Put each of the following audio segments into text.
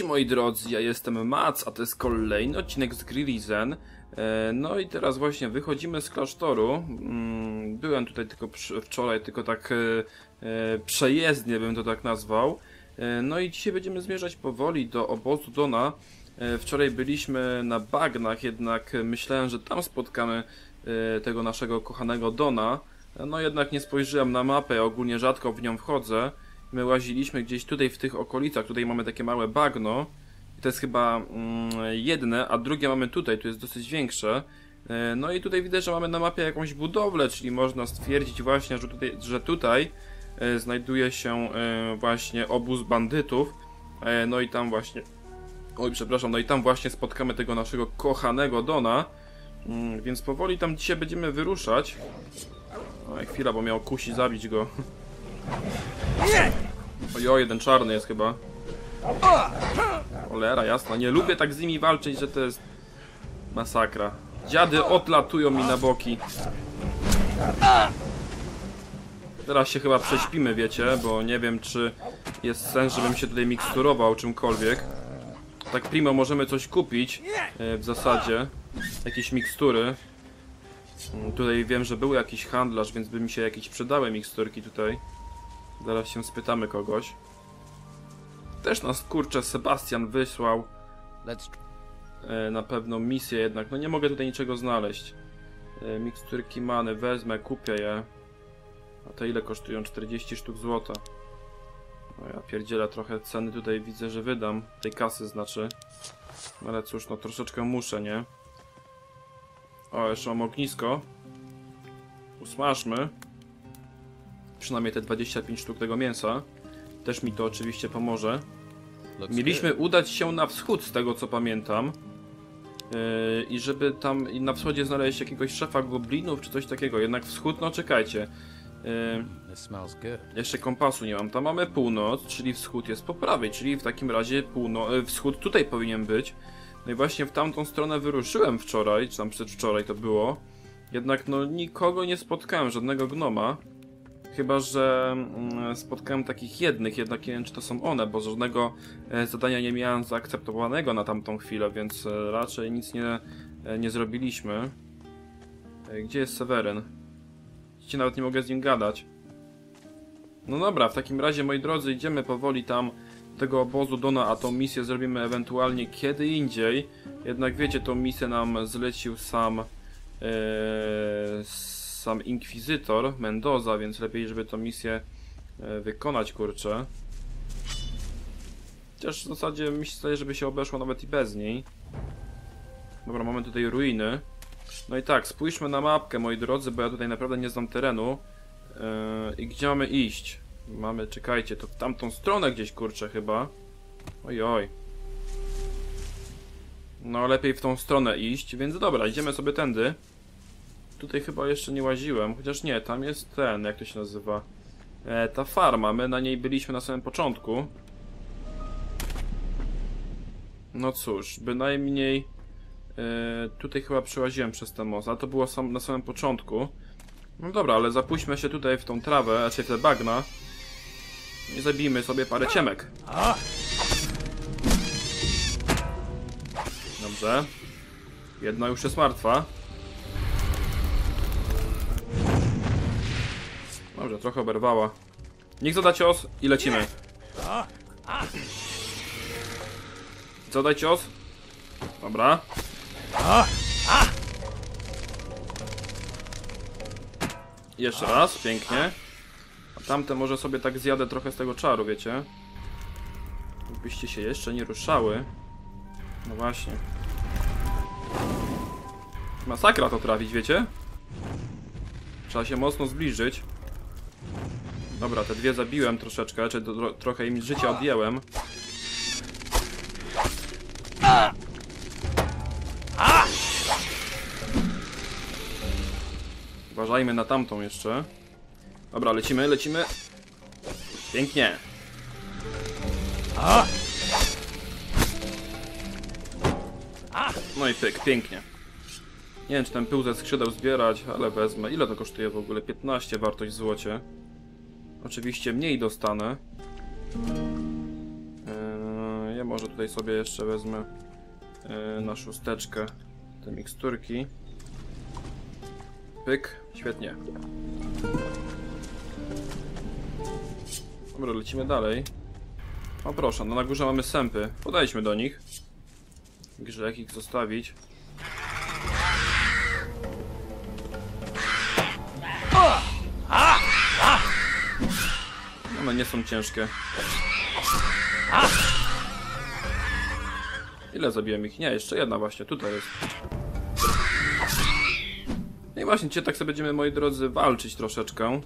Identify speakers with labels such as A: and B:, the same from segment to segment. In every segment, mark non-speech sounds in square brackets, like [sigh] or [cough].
A: Cześć moi drodzy, ja jestem Mac, a to jest kolejny odcinek z Grilizen. E, No i teraz właśnie wychodzimy z klasztoru. Mm, Byłem tutaj tylko wczoraj, tylko tak e, e, przejezdnie bym to tak nazwał. No i dzisiaj będziemy zmierzać powoli do obozu Dona. Wczoraj byliśmy na bagnach, jednak myślałem, że tam spotkamy tego naszego kochanego Dona. No jednak nie spojrzałem na mapę, ogólnie rzadko w nią wchodzę. My łaziliśmy gdzieś tutaj w tych okolicach, tutaj mamy takie małe bagno. To jest chyba mm, jedne, a drugie mamy tutaj, tu jest dosyć większe. E, No i tutaj widać, że mamy na mapie jakąś budowlę, czyli można stwierdzić właśnie, że tutaj, że tutaj e, znajduje się e, właśnie obóz bandytów. No i tam właśnie, oj przepraszam, no i tam właśnie spotkamy tego naszego kochanego Dona. Mm, Więc powoli tam dzisiaj będziemy wyruszać. Oj, chwila, bo miał kusi zabić go. [laughs] Ojo, jeden czarny jest chyba. Cholera, jasna. Nie lubię tak z nimi walczyć, że to jest masakra. Dziady odlatują mi na boki. Teraz się chyba prześpimy, wiecie, bo nie wiem, czy jest sens, żebym się tutaj miksturował czymkolwiek. Tak primo możemy coś kupić e, w zasadzie. Jakieś mikstury. Mm, Tutaj wiem, że był jakiś handlarz, więc by mi się jakieś przydały miksturki tutaj. Zaraz się spytamy kogoś. Też nas kurczę Sebastian wysłał
B: Let's
A: e, na pewną misję jednak. No nie mogę tutaj niczego znaleźć. E, miksturki many wezmę, kupię je. A te ile kosztują? 40 sztuk złota. No ja pierdzielę trochę ceny tutaj widzę, że wydam. Tej kasy znaczy. No ale cóż, no troszeczkę muszę, nie? O, jeszcze mam ognisko. Usmażmy. Przynajmniej te 25 sztuk tego mięsa. Też mi to oczywiście pomoże. Mieliśmy udać się na wschód, z tego co pamiętam. Yy, I żeby tam na wschodzie znaleźć jakiegoś szefa goblinów czy coś takiego. Jednak wschód, no czekajcie. Yy, jeszcze kompasu nie mam. Tam mamy północ, czyli wschód jest po prawej, czyli w takim razie półno e, wschód tutaj powinien być. No i właśnie w tamtą stronę wyruszyłem wczoraj, czy tam przedwczoraj to było. Jednak no nikogo nie spotkałem, żadnego gnoma. Chyba, że mm, spotkałem takich jednych, jednak nie wiem czy to są one, bo żadnego e, zadania nie miałem zaakceptowanego na tamtą chwilę, więc e, raczej nic nie, e, nie zrobiliśmy. Gdzie jest Seweryn? Widzicie, nawet nie mogę z nim gadać. No dobra, w takim razie moi drodzy, idziemy powoli tam do tego obozu Dona, a tą misję zrobimy ewentualnie kiedy indziej. Jednak wiecie, tą misję nam zlecił sam e, sam Inkwizytor Mendoza, więc lepiej, żeby tą misję e, wykonać, kurczę. Chociaż w zasadzie zdaje, żeby się obeszło nawet i bez niej. Dobra, mamy tutaj ruiny. No i tak, spójrzmy na mapkę, moi drodzy, bo ja tutaj naprawdę nie znam terenu. Yy, I gdzie mamy iść? Mamy, czekajcie, to w tamtą stronę gdzieś, kurczę, chyba. Oj, oj. No, lepiej w tą stronę iść, więc dobra, idziemy sobie tędy. Tutaj chyba jeszcze nie łaziłem, chociaż nie, tam jest ten, jak to się nazywa? E, ta farma, my na niej byliśmy na samym początku. No cóż, bynajmniej e, tutaj chyba przełaziłem przez ten most, to było sam, na samym początku. No dobra, ale zapuśćmy się tutaj w tą trawę, raczej w te bagna. I zabijmy sobie parę ciemek. Dobrze. Jedna już jest martwa. Dobrze, trochę oberwała. Niech zada cios i lecimy. Zadaj cios. Dobra. Jeszcze raz, pięknie. A tamte może sobie tak zjadę trochę z tego czaru, wiecie? Jakbyście się jeszcze nie ruszały. No właśnie. Masakra to trafić, wiecie? Trzeba się mocno zbliżyć. Dobra, te dwie zabiłem troszeczkę, czy tro trochę im życia odjęłem. Uważajmy na tamtą jeszcze. Dobra, lecimy, lecimy. Pięknie. No i pyk, pięknie. Nie wiem, czy ten pył ze skrzydeł zbierać, ale wezmę. Ile to kosztuje w ogóle? 15 wartość w złocie. Oczywiście mniej dostanę. Eee, ja może tutaj sobie jeszcze wezmę e, na szósteczkę te miksturki. Pyk, świetnie. Dobra, lecimy dalej. O proszę, no na górze mamy sępy. Podejdźmy do nich. Grzech ich zostawić. One nie są ciężkie. Ile zabiłem ich? Nie, jeszcze jedna właśnie, tutaj jest. No i właśnie, dzisiaj tak sobie będziemy, moi drodzy, walczyć troszeczkę.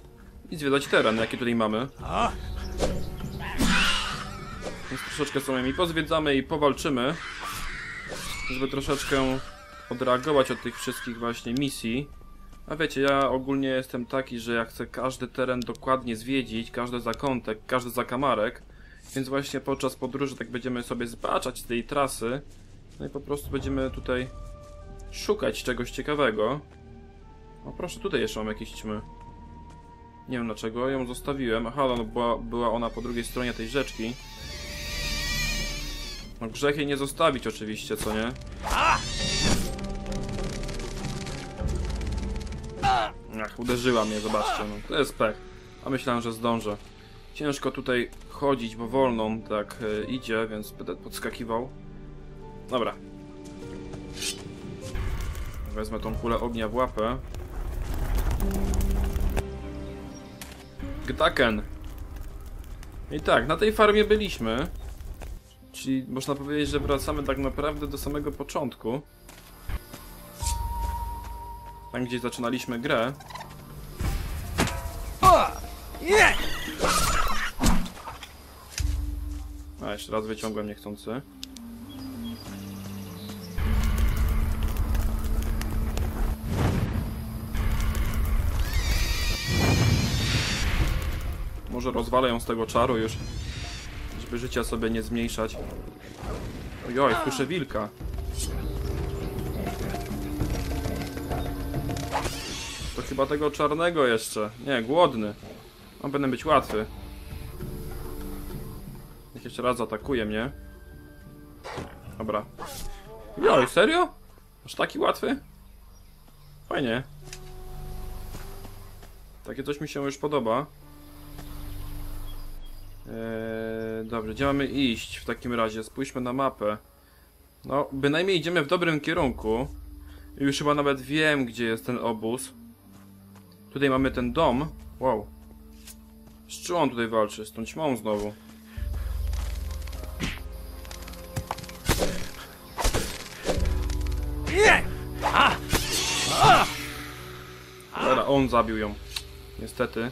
A: I zwiedzać teren, jaki tutaj mamy. Więc troszeczkę sobie mi pozwiedzamy i powalczymy. Żeby troszeczkę odreagować od tych wszystkich właśnie misji. A wiecie, ja ogólnie jestem taki, że ja chcę każdy teren dokładnie zwiedzić, każdy zakątek, każdy zakamarek. Więc właśnie podczas podróży tak będziemy sobie zbaczać tej trasy. No i po prostu będziemy tutaj szukać czegoś ciekawego. O proszę, tutaj jeszcze mam jakieś ćmy. Nie wiem dlaczego, ją zostawiłem. Aha, no była, była ona po drugiej stronie tej rzeczki. No grzech jej nie zostawić oczywiście, co nie? Ach, uderzyła mnie, zobaczcie, no. To jest pech. A myślałem, że zdążę. Ciężko tutaj chodzić, bo wolną tak e, idzie, więc będę podskakiwał. Dobra. Wezmę tą kulę ognia w łapę. Gdaken. I tak, na tej farmie byliśmy. Czyli można powiedzieć, że wracamy tak naprawdę do samego początku. Tam gdzie zaczynaliśmy grę. A, jeszcze raz wyciągłem niechcący. Może rozwalę ją z tego czaru już, żeby życia sobie nie zmniejszać. Ojoj, słyszę wilka. Chyba tego czarnego jeszcze. Nie, głodny. On będę być łatwy. Niech jeszcze raz zaatakuje mnie. Dobra. Joj, serio? Aż taki łatwy? Fajnie. Takie coś mi się już podoba. Eee, dobrze, gdzie mamy iść w takim razie? Spójrzmy na mapę. No, bynajmniej idziemy w dobrym kierunku. Już chyba nawet wiem, gdzie jest ten obóz. Tutaj mamy ten dom. Wow. Z czym on tutaj walczy? Z tą ćmą znowu. Dobra, on zabił ją. Niestety.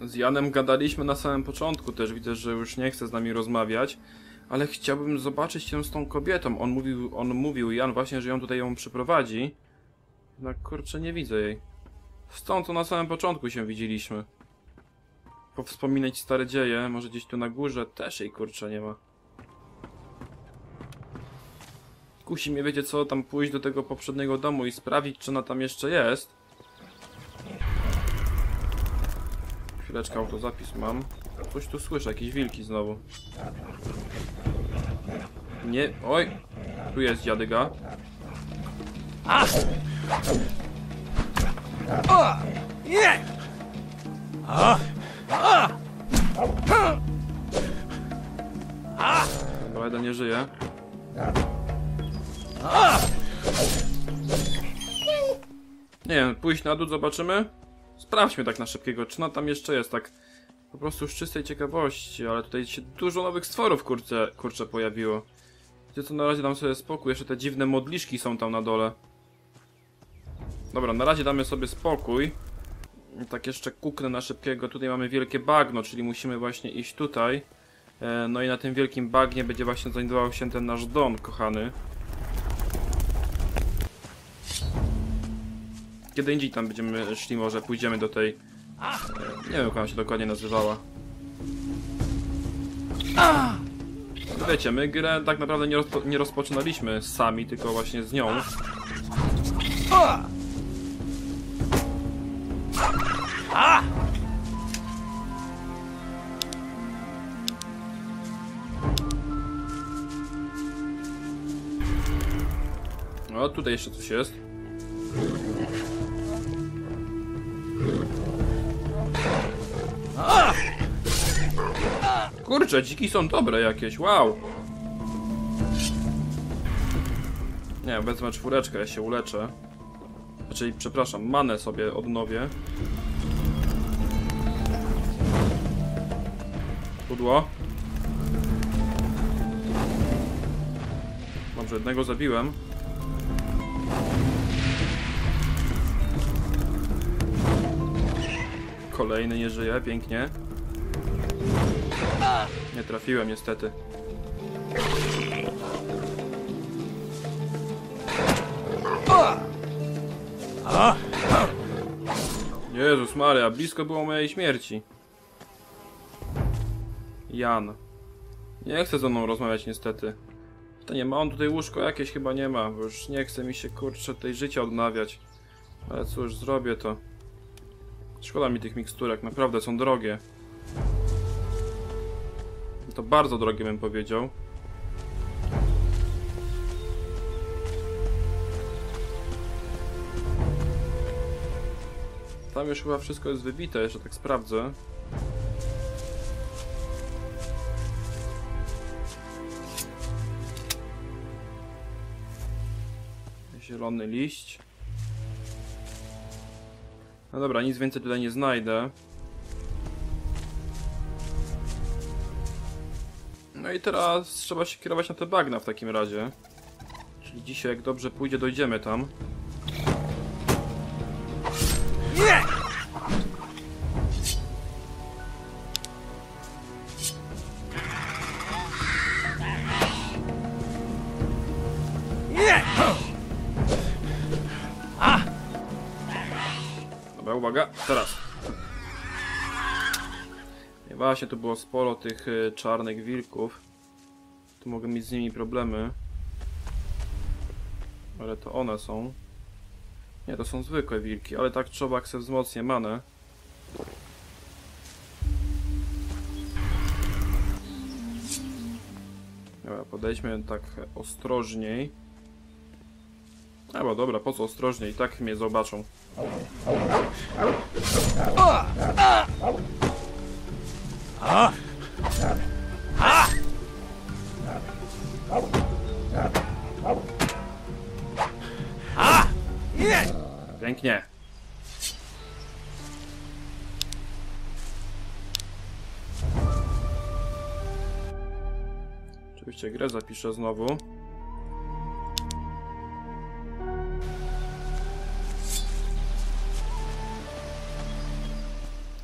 A: Z Janem gadaliśmy na samym początku też, widzę, że już nie chce z nami rozmawiać, ale chciałbym zobaczyć się z tą kobietą. On mówił, on mówił, Jan właśnie, że ją tutaj ją przyprowadzi. No kurczę, nie widzę jej. Stąd to na samym początku się widzieliśmy. Powspominać stare dzieje, może gdzieś tu na górze też jej kurczę nie ma. Kusi mnie, wiecie co, tam pójść do tego poprzedniego domu i sprawdzić, czy ona tam jeszcze jest. Chwileczkę, autozapis mam. Coś tu słyszę, jakieś wilki znowu. Nie, oj! Tu jest dziadyga. Dobra, jeden nie żyje. Nie wiem, pójść na dół, zobaczymy? Sprawdźmy tak na szybkiego, czy no tam jeszcze jest, tak po prostu z czystej ciekawości, ale tutaj się dużo nowych stworów, kurczę, kurczę pojawiło. Gdzie co, na razie dam sobie spokój, jeszcze te dziwne modliszki są tam na dole. Dobra, na razie damy sobie spokój. Tak jeszcze kuknę na szybkiego, tutaj mamy wielkie bagno, czyli musimy właśnie iść tutaj. E, No i na tym wielkim bagnie będzie właśnie znajdował się ten nasz dom, kochany. Kiedy indziej tam będziemy szli, może pójdziemy do tej... e, Nie wiem, jak ona się dokładnie nazywała. No Wiecie, my grę tak naprawdę nie, rozpo nie rozpoczynaliśmy sami, tylko właśnie z nią. Tutaj jeszcze coś jest. Kurczę, dziki są dobre jakieś, wow! Nie, wezmę czwóreczkę, ja się uleczę. Znaczy, przepraszam, manę sobie odnowię. Pudło. Dobrze, jednego zabiłem. Kolejny nie żyje, pięknie. Nie trafiłem niestety. Jezus Maria, blisko było mojej śmierci. Jan. Nie chce ze mną rozmawiać niestety. To nie ma on tutaj łóżko jakieś chyba nie ma, bo już nie chce mi się kurczę tej życia odnawiać. Ale cóż, zrobię to. Szkoda mi tych miksturek, naprawdę są drogie. To bardzo drogie bym powiedział. Tam już chyba wszystko jest wybite, jeszcze tak sprawdzę. Zielony liść. No dobra, nic więcej tutaj nie znajdę. No i teraz trzeba się kierować na te bagna w takim razie. Czyli dzisiaj jak dobrze pójdzie dojdziemy tam. Teraz. Właśnie tu było sporo tych y, czarnych wilków. Tu mogę mieć z nimi problemy. Ale to one są. Nie, to są zwykłe wilki, ale tak trzeba se wzmocnię manę. Dobra, podejdźmy tak ostrożniej. Albo dobra, po co ostrożniej? I tak mnie zobaczą. Pięknie. Oczywiście grę zapiszę znowu.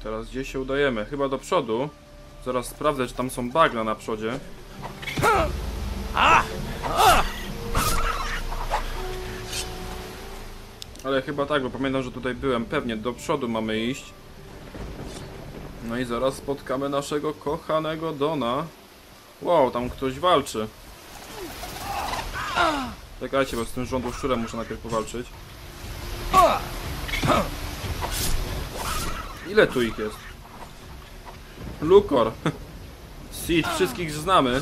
A: Teraz gdzie się udajemy? Chyba do przodu. Zaraz sprawdzę, czy tam są bagna na przodzie. Ale chyba tak, bo pamiętam, że tutaj byłem. Pewnie do przodu mamy iść. No i zaraz spotkamy naszego kochanego Dona. Wow, tam ktoś walczy. Czekajcie, bo z tym rządu szczurem muszę najpierw powalczyć. Ile tu ich jest? Lukor. Seed, wszystkich znamy.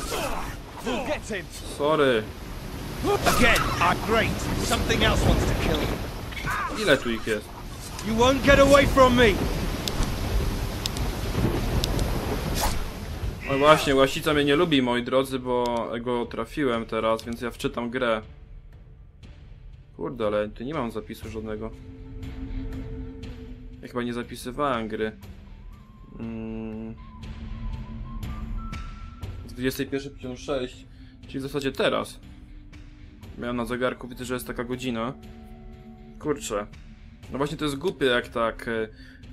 A: Sorry.
C: Again! Ah, great! Something else wants to kill him.
A: Ile tu ich jest?
C: You won't get away from me!
A: No właśnie, łasica mnie nie lubi, moi drodzy, bo go trafiłem teraz, więc ja wczytam grę. Kurde, ale tu nie mam zapisu żadnego. Ja chyba nie zapisywałem gry. Mm. Z 21.56, czyli w zasadzie teraz. Miałem na zegarku, widzę, że jest taka godzina. Kurczę. No właśnie to jest głupie, jak tak e,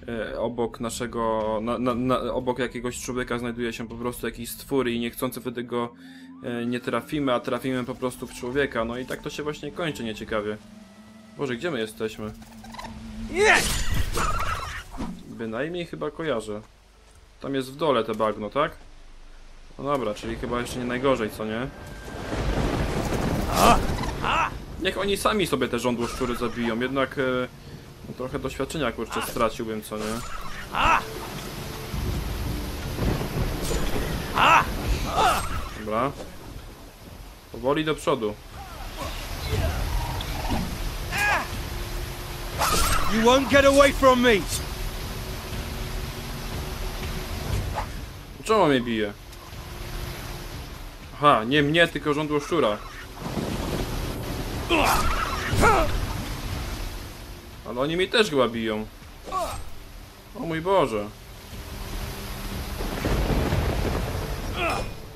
A: e, obok naszego, na, na, na, obok jakiegoś człowieka znajduje się po prostu jakiś stwór i niechcący wtedy go e, nie trafimy, a trafimy po prostu w człowieka. No i tak to się właśnie kończy nieciekawie. Boże, gdzie my jesteśmy? Bynajmniej chyba kojarzę. Tam jest w dole te bagno, tak? No dobra, czyli chyba jeszcze nie najgorzej, co nie? Niech oni sami sobie te żądło szczury zabiją, jednak e, no, trochę doświadczenia kurczę straciłbym, co nie? Dobra. Powoli do przodu.
C: You won't get away from me!
A: Czemu mnie bije? Aha, nie mnie, tylko żądło szczura. Ale oni mnie też chyba biją. O mój Boże.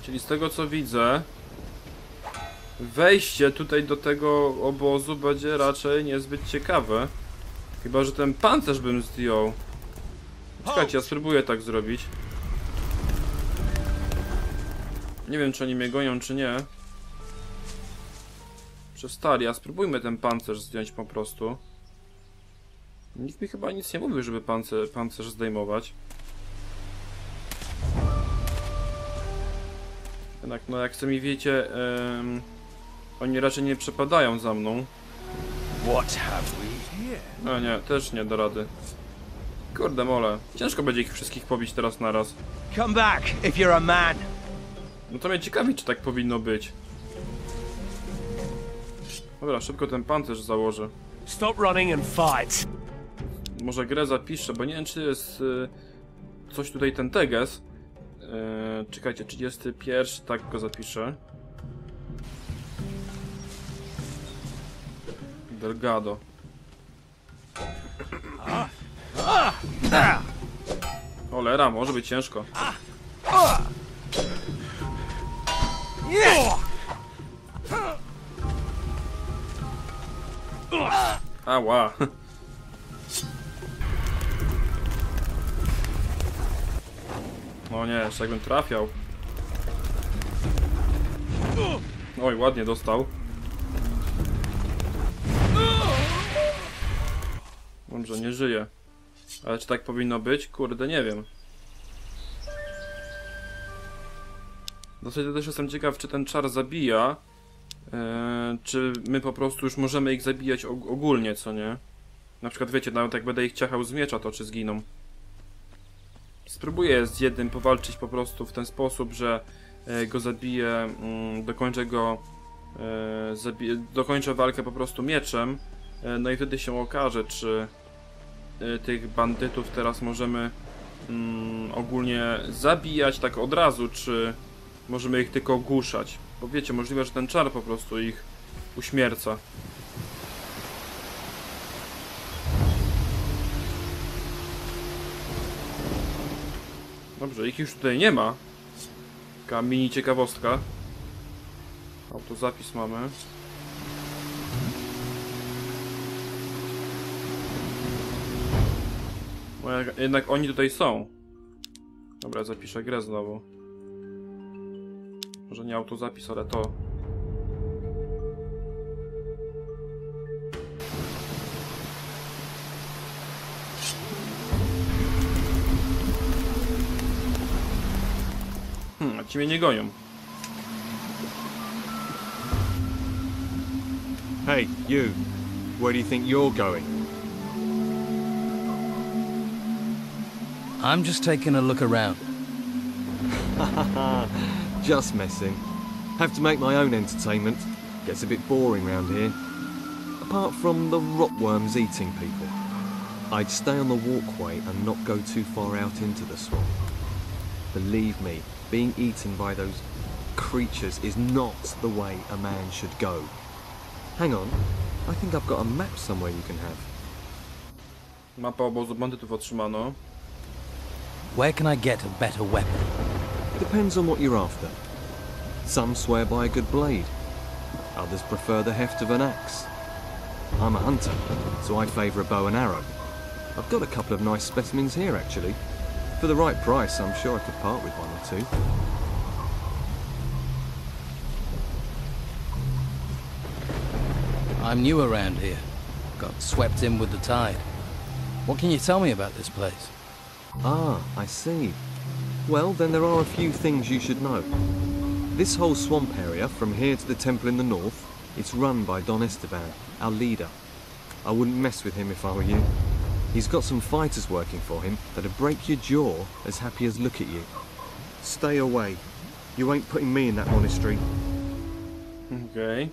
A: Czyli z tego co widzę, wejście tutaj do tego obozu będzie raczej niezbyt ciekawe. Chyba, że ten pancerz bym zdjął. Czekajcie, ja spróbuję tak zrobić. Nie wiem, czy oni mnie gonią, czy nie. Przestali, a spróbujmy ten pancerz zdjąć po prostu. Nikt mi chyba nic nie mówił, żeby pancerz, pancerz zdejmować. Jednak, no jak sami wiecie, em, oni raczej nie przepadają za mną.
C: What have we?
A: No nie, też nie da rady. Kurde mole, ciężko będzie ich wszystkich pobić teraz naraz.
C: Come back if you're a man.
A: No to mnie ciekawi, czy tak powinno być. Dobra, szybko ten pancerz założę.
C: Stop running and fight.
A: Może grę zapiszę, bo nie wiem, czy jest y, coś tutaj ten teges. Y, czekajcie, 31, tak go zapiszę. Delgado. Cholera, może być ciężko. Ała. No nie, jeszcze jakbym trafiał. Oj, ładnie dostał. Dobrze, nie żyje. Ale czy tak powinno być? Kurde, nie wiem. Dosyć też jestem ciekaw, czy ten czar zabija. Eee, czy my po prostu już możemy ich zabijać og ogólnie, co nie? Na przykład wiecie, nawet jak będę ich ciachał z miecza, to czy zginą. Spróbuję z jednym powalczyć po prostu w ten sposób, że e, go zabiję, mm, dokończę go, e, zabiję, dokończę walkę po prostu mieczem, e, no i wtedy się okaże, czy e, tych bandytów teraz możemy mm, ogólnie zabijać tak od razu, czy możemy ich tylko ogłuszać. Bo wiecie, możliwe, że ten czar po prostu ich uśmierca. Dobrze, ich już tutaj nie ma. Taka mini ciekawostka. Autozapis mamy. Bo jednak oni tutaj są. Dobra, zapiszę grę znowu. Może nie autozapis, ale to. Hmm, a ci mnie nie gonią.
D: Hey, you. Where do you think you're going?
B: I'm just taking a look around. [laughs]
D: Just messing. Have to make my own entertainment. Gets a bit boring round here. Apart from the rotworms eating people. I'd stay on the walkway and not go too far out into the swamp. Believe me, being eaten by those creatures is not the way a man should go. Hang on, I think I've got a map somewhere you can have.
A: Mapa obozu bandytów otrzymano.
B: Where can I get a better weapon?
D: Depends on what you're after. Some swear by a good blade. Others prefer the heft of an axe. I'm a hunter, so I favour a bow and arrow. I've got a couple of nice specimens here, actually. For the right price, I'm sure I could part with one or two.
B: I'm new around here. Got swept in with the tide. What can you tell me about this place?
D: Ah, I see. Well, then there are a few things you should know. This whole swamp area, from here to the temple in the north, it's run by Don Esteban, our leader. I wouldn't mess with him if I were you. He's got some fighters working for him that'd break your jaw as happy as look at you. Stay away. You ain't putting me in that monastery.
A: Okay.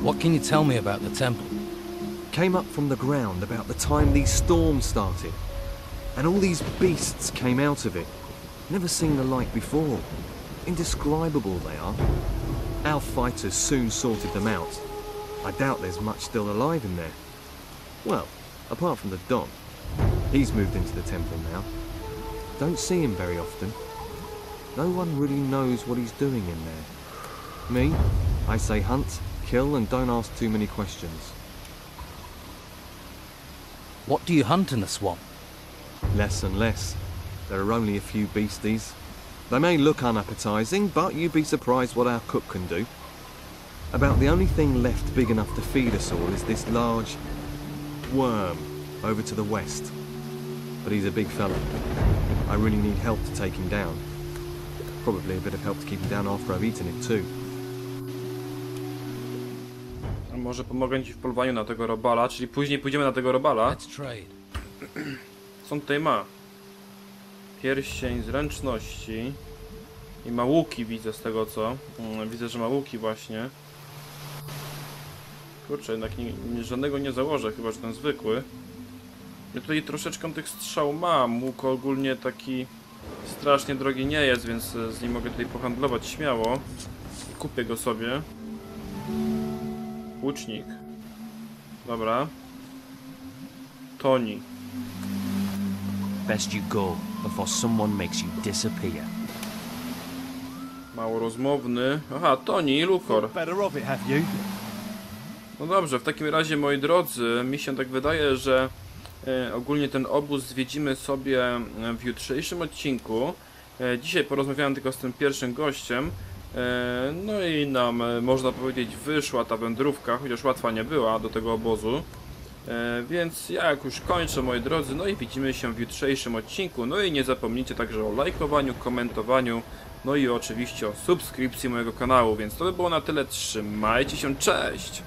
B: What can you tell me about the temple?
D: came up from the ground about the time these storms started. And all these beasts came out of it. Never seen the like before. Indescribable they are. Our fighters soon sorted them out. I doubt there's much still alive in there. Well, apart from the Don. He's moved into the temple now. Don't see him very often. No one really knows what he's doing in there. Me, I say hunt, kill, and don't ask too many questions.
B: What do you hunt in the swamp?
D: Less and less. There are only a few beasties. They may look unappetising, but you'd be surprised what our cook can do. About the only thing left big enough to feed us all is this large worm over to the west. But he's a big fella. I really need help to take him down. Probably a bit of help to keep him down after I've eaten it too.
A: Może pomogę ci w polowaniu na tego robala, czyli później pójdziemy na tego robala.
B: Let's trade. [clears throat]
A: Co on tutaj ma? Pierścień zręczności. I ma łuki widzę z tego co. Mm, Widzę, że ma łuki właśnie. Kurczę, jednak nie, nie, żadnego nie założę, chyba że ten zwykły. Ja tutaj troszeczkę tych strzał mam. Łuk ogólnie taki strasznie drogi nie jest, więc e, z nim mogę tutaj pohandlować śmiało. Kupię go sobie. Łucznik. Dobra. Toni.
C: Best you go before someone makes you disappear.
A: Mało rozmowny. Aha, Toni, Lukor.
C: Better of it, have you?
A: No dobrze, w takim razie moi drodzy, mi się tak wydaje, że e, ogólnie ten obóz zwiedzimy sobie e, w jutrzejszym odcinku. E, dzisiaj porozmawiałem tylko z tym pierwszym gościem. E, no i nam, można powiedzieć, wyszła ta wędrówka, chociaż łatwa nie była do tego obozu. E, więc ja jak już kończę, moi drodzy, no i widzimy się w jutrzejszym odcinku. No i nie zapomnijcie także o lajkowaniu, komentowaniu, no i oczywiście o subskrypcji mojego kanału. Więc to by było na tyle. Trzymajcie się, cześć!